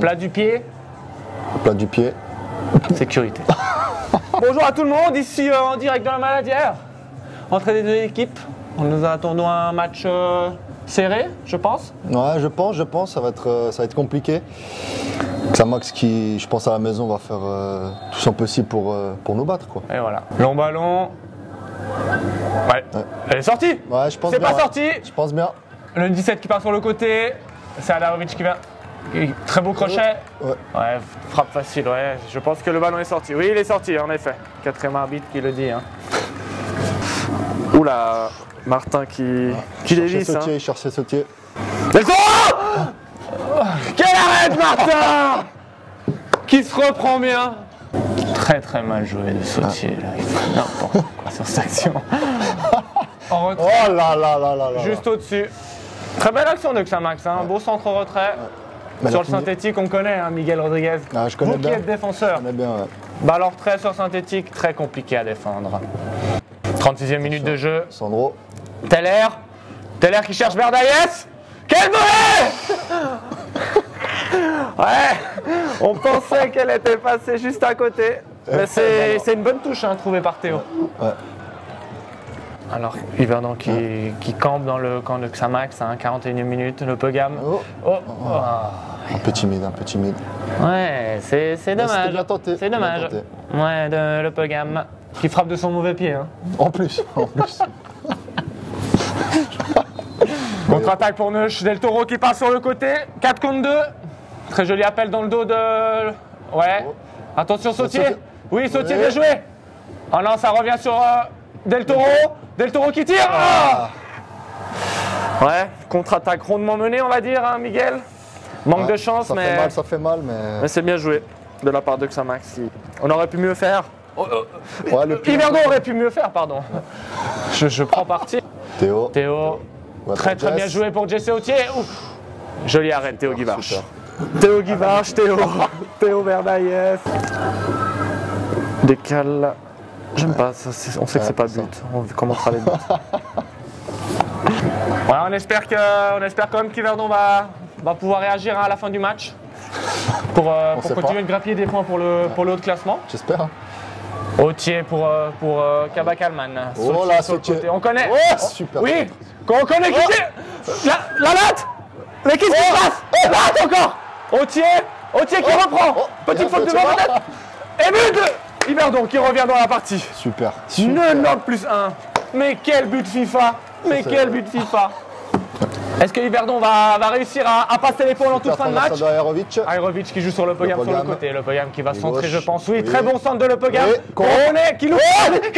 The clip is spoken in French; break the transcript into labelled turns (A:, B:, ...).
A: Plat du pied,
B: Plat du pied.
A: sécurité. Bonjour à tout le monde, ici euh, en direct dans la maladière. Entrée des deux équipes. Nous attendons un match euh, serré, je pense.
B: Ouais, je pense, je pense, ça va être, euh, ça va être compliqué. Xamax qui, je pense à la maison, va faire euh, tout son possible pour, euh, pour nous battre. Quoi.
A: Et voilà. Long ballon. Ouais.
B: Ouais.
A: Elle est sortie.
B: Ouais, je pense
A: C'est
B: bien,
A: pas
B: ouais.
A: sorti.
B: Je pense bien.
A: Le 17 qui part sur le côté. C'est Adarovic qui vient. Très beau crochet.
B: Ouais.
A: Ouais, frappe facile, ouais. Je pense que le ballon est sorti. Oui, il est sorti, en effet. Quatrième arbitre qui le dit. Hein. Oula, Martin qui, qui
B: Chercher
A: dévisse. Hein.
B: Sautier, chercher Sautier.
A: Let's go Quel arrête, Martin Qui se reprend bien. Très très mal joué de Sautier, là. Il fait n'importe quoi sur cette action. En retrait,
B: Oh là là là là là.
A: juste au-dessus. Très belle action de Xamax, hein. beau centre en retrait.
B: Mais
A: Sur le synthétique, on connaît hein, Miguel Rodriguez.
B: Ah, je connais
A: Vous
B: bien.
A: qui êtes défenseur.
B: On est bien, ouais.
A: Balle en retrait sur synthétique, très compliqué à défendre. 36e minute de jeu.
B: Sandro.
A: Teller. Teller qui cherche Verdaillès. Quel volet Ouais, on pensait qu'elle était passée juste à côté. Mais c'est c'est une bonne touche hein, trouvée par Théo.
B: Ouais.
A: Alors, Yverdon qui, qui campe dans le camp de Xamax, hein, 41e minute, le Pogam.
B: Oh.
A: Oh, ah.
B: Un peu timide, un peu timide.
A: Ouais, c'est dommage.
B: bien tenté,
A: C'est dommage.
B: tenté.
A: Ouais, de, le Pogam qui frappe de son mauvais pied. Hein.
B: En plus, en plus.
A: Contre-attaque pour Neuch, Del Toro qui part sur le côté, 4 contre 2. Très joli appel dans le dos de. Ouais. Attention Sautier. Oui, Sautier, bien joué. Oh non, ça revient sur euh, Del Toro. Del Toro qui tire. Ah ouais, contre-attaque rondement menée, on va dire, hein, Miguel. Manque
B: Ouais,
A: de chance,
B: ça
A: mais,
B: fait mal, ça fait mal, mais.
A: mais c'est bien joué de la part de Xamax. On aurait pu mieux faire.
B: Ouais, le pire.
A: Yverdon aurait pu mieux faire, pardon. Je, je prends parti.
B: Théo.
A: Théo, Très très bien joué pour Jesse Autier. Ouf. Joli arrêt, Théo Guivarch.
B: Super.
A: Théo Guivarch, Théo. Théo Verdaillès. Décale. J'aime pas, ça, on sait que c'est pas
B: ça.
A: but. On commentera les buts. Ouais, on espère que, on espère quand même qu'Yverdon va, va pouvoir réagir à la fin du match pour, euh,
B: On
A: pour continuer
B: pas.
A: de grappiller des points pour le, pour le haut de classement.
B: J'espère.
A: Autier pour, euh, pour euh, Kabakalman.
B: Oh là,
A: sur le
B: Sautier.
A: côté. On connaît.
B: Oh, super.
A: Oui, qu'on connaît qui c'est la, la latte Mais qu'est-ce qui se passe Latte encore Autier Autier qui reprend
B: Oh,
A: Petite
B: bien
A: faute de peut-être Et but de Yverdon qui revient dans la partie.
B: Super. Super.
A: 90 plus 1. Mais quel but FIFA Mais quel but FIFA Est-ce que Yverdon va, va réussir à, à passer l'épaule en toute fin de match
B: Aerovic.
A: Aerovic qui joue sur le Pogam
B: Le
A: sur le côté. Le Pogam qui va centrer,
B: gauche.
A: je pense. Oui,
B: Oui.
A: très bon centre de le Pogam.
B: Oui.
A: Reconnaît, qui loupe. Mais